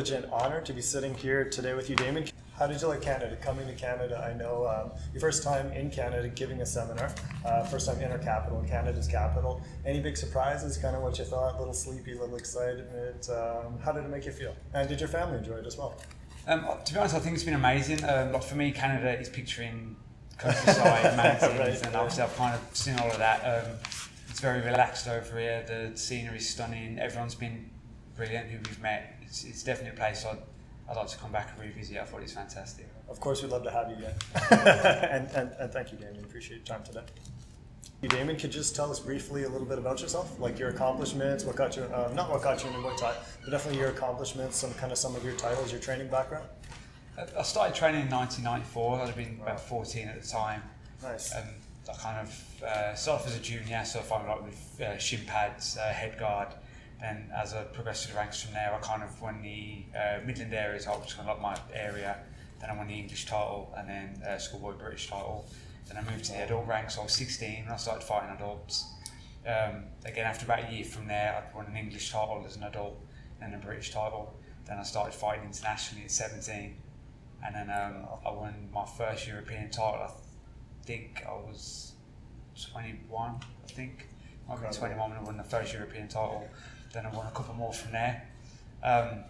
privilege and honor to be sitting here today with you, Damien. How did you like Canada? Coming to Canada, I know um, your first time in Canada giving a seminar, uh, first time in our capital, Canada's capital. Any big surprises? Kind of what you thought? A little sleepy, a little excitement. Um, how did it make you feel? And did your family enjoy it as well? Um, to be honest, I think it's been amazing. Um, like for me, Canada is picturing countryside, mountains, Right, and obviously I've kind of seen all of that. Um, it's very relaxed over here. The scenery is stunning. Everyone's been brilliant who we've met. It's, it's definitely a place I'd, I'd like to come back and revisit. I thought it's fantastic. Of course, we'd love to have you again. and, and, and thank you, Damien. Appreciate your time today. You, Damien, could you just tell us briefly a little bit about yourself, like your accomplishments, what got you, um, not what got you into Muay Thai, but definitely your accomplishments, some kind of some of your titles, your training background. I- I started training in 1994. I'd have been about 14 at the time. Nice. Um, I kind of uh, started off as a junior, so I found like with uh, shin pads, uh, head guard. Then as I progressed through the ranks from there, I kind of won the uh, Midland area title, which was kind of like my area. Then I won the English title and then uh, schoolboy British title. Then I moved to the adult ranks. I was 16 when I started fighting adults. Um, again, after about a year from there, I won an English title as an adult and a British title. Then I started fighting internationally at 17. And then um, I won my first European title. I think I was 21, I think. I was Incredible. 21 when I won the first European title. Then I won a couple more from there. Um,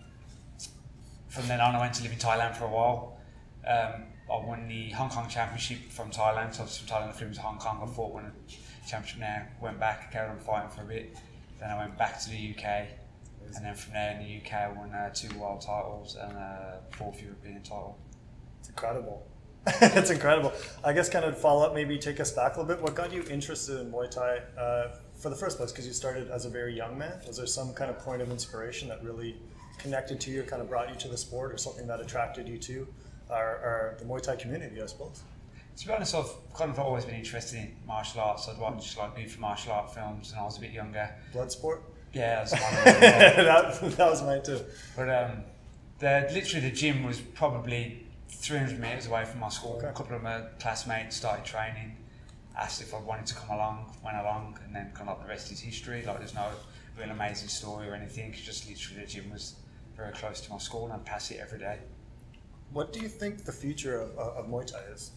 from then on, I went to live in Thailand for a while. Um, I won the Hong Kong Championship from Thailand. So from Thailand, I flew to Hong Kong. I fought, won a championship there. Went back, carried on fighting for a bit. Then I went back to the UK. And then from there in the UK, I won uh, two world titles and a fourth European title. It's incredible. it's incredible. I guess kind of follow up, maybe take us back a little bit. What got you interested in Muay Thai uh, for the first place? Because you started as a very young man. Was there some kind of point of inspiration that really connected to you, kind of brought you to the sport, or something that attracted you to our, our the Muay Thai community? I suppose. To be honest, I've kind of always been interested in martial arts. I'd watch like goofy martial art films when I was a bit younger. Blood sport. Yeah, of them. that, that was mine too. But um, the, literally the gym was probably 300 metres away from my school. Okay. A couple of my classmates started training, asked if I wanted to come along, went along, and then kind of like the rest is history. Like there's no real amazing story or anything. It's just literally the gym was very close to my school and I'd pass it every day. What do you think the future of, of Muay Thai is?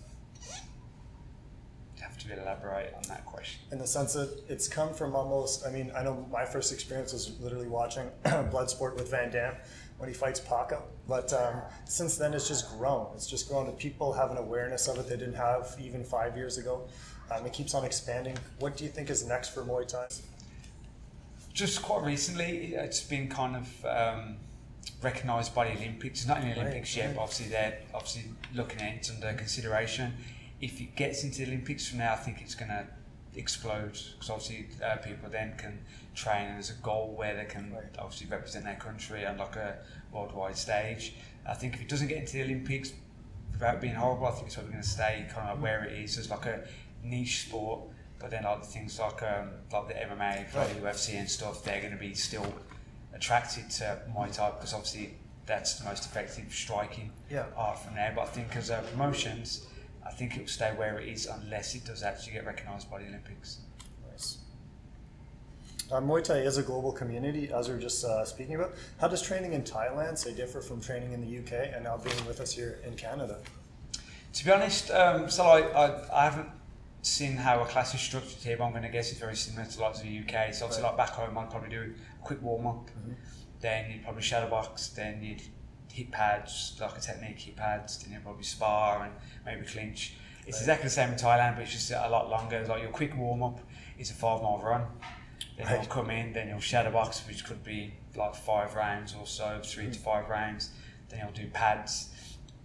You have to elaborate on that question. in the sense that it's come from almost. I mean, I know my first experience was literally watching Bloodsport with Van Damme when he fights Paco. But um, since then, it's just grown. It's just grown. And people have an awareness of it they didn't have even five years ago. Um, it keeps on expanding. What do you think is next for Muay Thai? just quite recently, it's been kind of um, recognised by the Olympics. It's not in the Right, Olympics yet, right. but obviously they're obviously looking at it it's under consideration. If it gets into the Olympics from now, I think it's going to explode because obviously uh, people then can train and there's a goal where they can Right. obviously represent their country on like a worldwide stage. I think if it doesn't get into the Olympics, without being horrible, I think it's probably going to stay kind of where it is as like a niche sport. But then like things like um, like the MMA, like the UFC and stuff, they're going to be still attracted to Muay Thai because obviously that's the most effective striking Yeah. art from there. But I think as uh, promotions, I think it will stay where it is unless it does actually get recognised by the Olympics. Nice. Uh, Muay Thai is a global community, as we were just uh, speaking about. How does training in Thailand say differ from training in the UK and now being with us here in Canada? To be honest, um, so I, I, I haven't seen how a class is structured here, I'm going to guess it's very similar to lots of the UK. So obviously, Right. like back home, I'd probably do a quick warm up, mm-hmm. then you'd probably shadow box, then you'd hit pads, like a technique hit pads, then you'd probably spar and maybe clinch. It's Right. exactly the same in Thailand, but it's just a lot longer. It's like your quick warm up is a five mile run. Then Right. you'll come in, then you'll shadow box, which could be like five rounds or so, three to mm-hmm. five rounds. Then you'll do pads.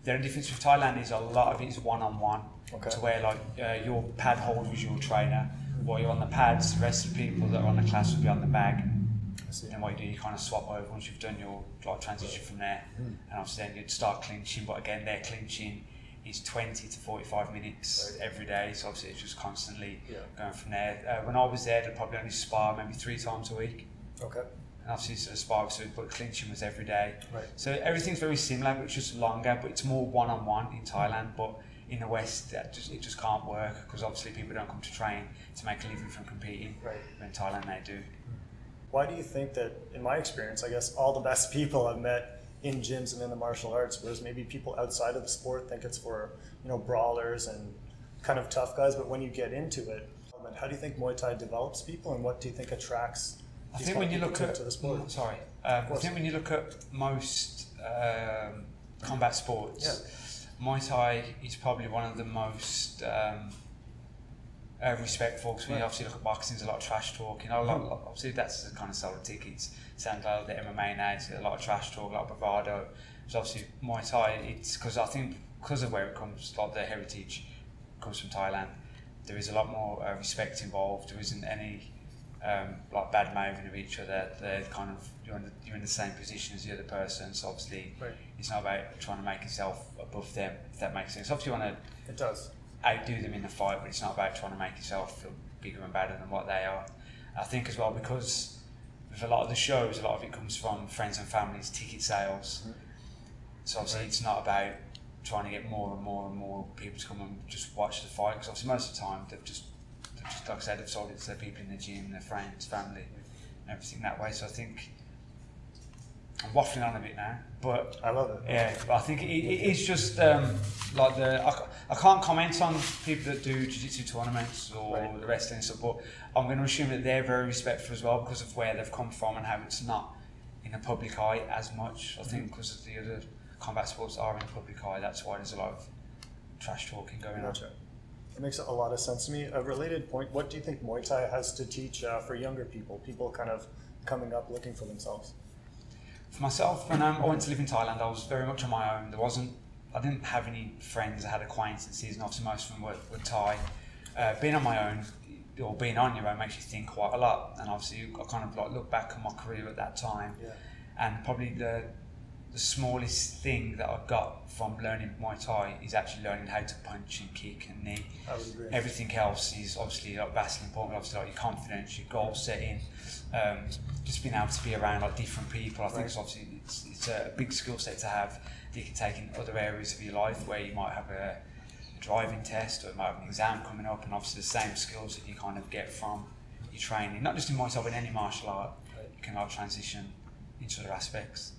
The only difference with Thailand is a lot of it is one on one. Okay. To where like uh, your pad holds with your trainer, while you're on the pads, the rest of the people that are on the class will be on the bag. Then what you do, you kind of swap over once you've done your like transition from there, and obviously then you'd start clinching. But again, their clinching is 20 to 45 minutes Right. every day, so obviously it's just constantly Yeah. going from there. Uh, when I was there, they'd probably only spar maybe three times a week. Okay. And obviously, sort of spar was but clinching was every day. Right. So everything's very similar, but it's just longer. But it's more one on one in Thailand. But in the West, that just it just can't work because obviously people don't come to train to make a living from competing. Right. But in Thailand, they do. Why do you think that, in my experience, I guess all the best people I've met in gyms and in the martial arts, whereas maybe people outside of the sport think it's for you know brawlers and kind of tough guys, but when you get into it, how do you think Muay Thai develops people, and what do you think attracts? I think when you people look to- at the sport. sorry, um, I think when you look at most um, combat sports, Muay Thai is probably one of the most um, uh, respectful. Because when you obviously look at boxing, there's a lot of trash talk. You know, a lot, lot- obviously that's the kind of sell the tickets. Sounds like the MMA now, it's a lot of trash talk, a lot of bravado. So obviously Muay Thai, it's because I think because of where it comes, like the heritage comes from Thailand. There is a lot more uh, respect involved. There isn't any um, like bad mouthing of each other. They're kind of you're in, the, you're in the same position as the other person. So obviously, Right. it's not about trying to make yourself above them. If that makes sense. Obviously, you want to It does. outdo them in the fight, but it's not about trying to make yourself feel bigger and better than what they are. I think as well because with a lot of the shows, a lot of it comes from friends and families, ticket sales. So obviously, Right. it's not about trying to get more and more and more people to come and just watch the fight. Because obviously, most of the time they've just, just like I said, they've sold it to people in the gym, their friends, family, and everything that way. So I think I'm waffling on a bit now, but I love it. yeah, but I think it, it is just um, like the I, I can't comment on people that do jiu-jitsu tournaments or Right. the wrestling stuff, but I'm going to assume that they're very respectful as well because of where they've come from and how it's not in the public eye as much. I think because of the other combat sports are in the public eye, that's why there's a lot of trash talking going on. It makes a lot of sense to me. A related point: What do you think Muay Thai has to teach uh, for younger people? People kind of coming up looking for themselves. For myself, when I went to live in Thailand, I was very much on my own. There wasn't, I didn't have any friends. I had acquaintances, and obviously most of them were, were Thai. Uh, being on my own, or being on your own, makes you think quite a lot. And obviously, I kind of like look back on my career at that time, Yeah. and probably the the smallest thing that I got from learning Muay Thai is actually learning how to punch and kick and knee. I would agree. Everything else is obviously like vastly important. Obviously, like your confidence, your goal setting, um, just being able to be around like different people. I think it's obviously it's, it's a big skill set to have that you can take in other areas of your life where you might have a, a driving test or you might have an exam coming up, and obviously the same skills that you kind of get from your training, not just in Muay Thai but in any martial art, Right. you can like transition into other aspects.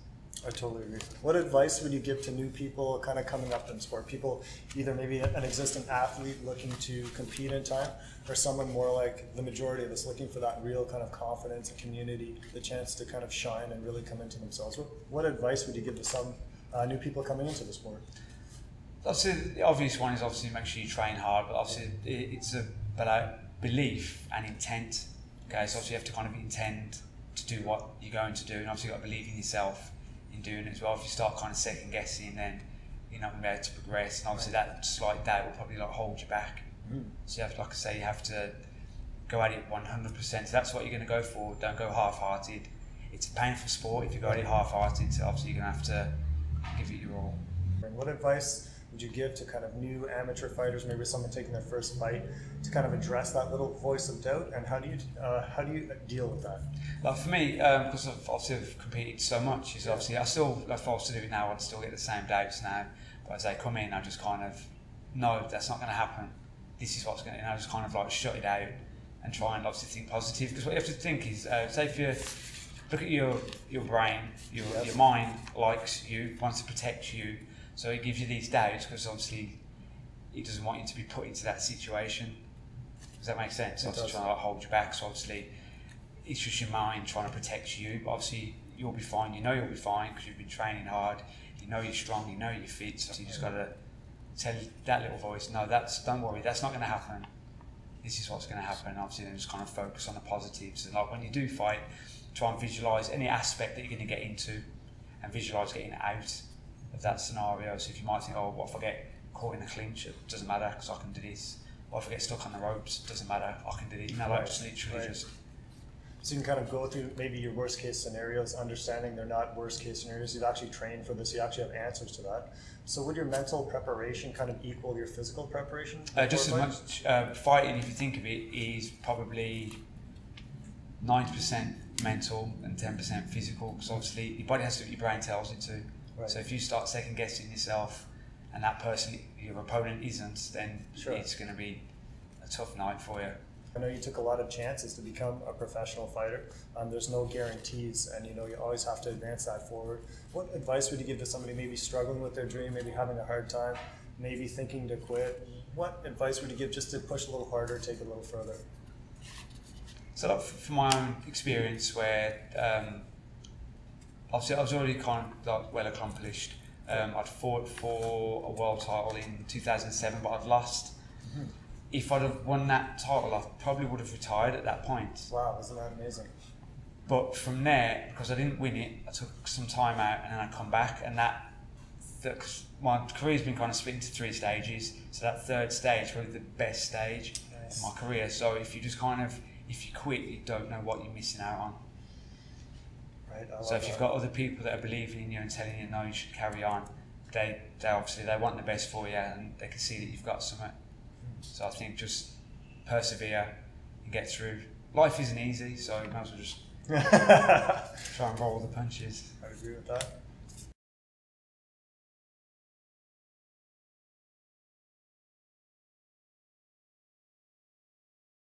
I totally agree. What advice would you give to new people kind of coming up in sport? People, either maybe an existing athlete looking to compete in time, or someone more like the majority of us looking for that real kind of confidence and community, the chance to kind of shine and really come into themselves. What, advice would you give to some uh, new people coming into the sport? Obviously, the obvious one is obviously make sure you train hard, but obviously it's a about belief and intent. Okay, so obviously you have to kind of intend to do what you're going to do, and obviously you've got to believe in yourself in doing it as well. If you start kind of second guessing, then you're not going to be able to progress, and obviously that slight doubt will probably like hold you back. Mm. So you have, to, like I say, you have to go at it 100%. So that's what you're going to go for. Don't go half-hearted. It's a painful sport. If you go at it half-hearted, so obviously you're going to have to give it your all. What advice would you give to kind of new amateur fighters, maybe someone taking their first fight, to kind of address that little voice of doubt? And how do you uh, how do you deal with that? Like for me, because I've obviously I've competed so much, is obviously I still, if I was to do it now, I'd still get the same doubts now. But as I come in, I just kind of, no, that's not going to happen. This is what's going to, and I just kind of like shut it out and try and obviously think positive. Because what you have to think is, uh, say if you look at your your brain, your, your mind likes you, wants to protect you, so it gives you these doubts because obviously it doesn't want you to be put into that situation. Does that make sense? It Obviously does. trying to hold you back. So obviously it's just your mind trying to protect you. But obviously, you'll be fine. You know you'll be fine because you've been training hard. You know you're strong. You know you're fit. So you just got to tell that little voice, no, that's don't worry, that's not going to happen. This is what's going to happen. Obviously, then just kind of focus on the positives. And like when you do fight, try and visualize any aspect that you're going to get into, and visualize getting out of that scenario. So if you might think, oh, what if I get caught in the clinch? It doesn't matter because I can do this. What if I get stuck on the ropes? It Doesn't matter. I can do this. You know, like Right, just literally right. just So you can kind of go through maybe your worst case scenarios, understanding they're not worst case scenarios. You've actually trained for this. You actually have answers to that. So would your mental preparation kind of equal your physical preparation? Uh, just as much uh, fighting, if you think of it, is probably ninety percent mental and ten percent physical. Because obviously your body has to do what your brain tells it to. Right. So if you start second guessing yourself, and that person, your opponent, isn't, then Sure. it's going to be a tough night for you. I know you took a lot of chances to become a professional fighter. Um, there's no guarantees, and you know you always have to advance that forward. What advice would you give to somebody maybe struggling with their dream, maybe having a hard time, maybe thinking to quit? What advice would you give just to push a little harder, take a little further? So, from my own experience, where um, obviously I was already kind of like, well accomplished. Um, I'd fought for a world title in 2007, but I'd lost. Mm-hmm. If I'd have won that title, I probably would have retired at that point. Wow, isn't that amazing? But from there, because I didn't win it, I took some time out and then I come back, and that, that my career's been kind of split into three stages. So that third stage, probably the best stage nice. of my career. So if you just kind of if you quit, you don't know what you're missing out on. Right. So if you've got other people that are believing in you and telling you no, you should carry on, they they obviously they want the best for you and they can see that you've got something. Mm. So I think just persevere and get through. Life isn't easy, so you might as well just try and roll the punches. I agree with that.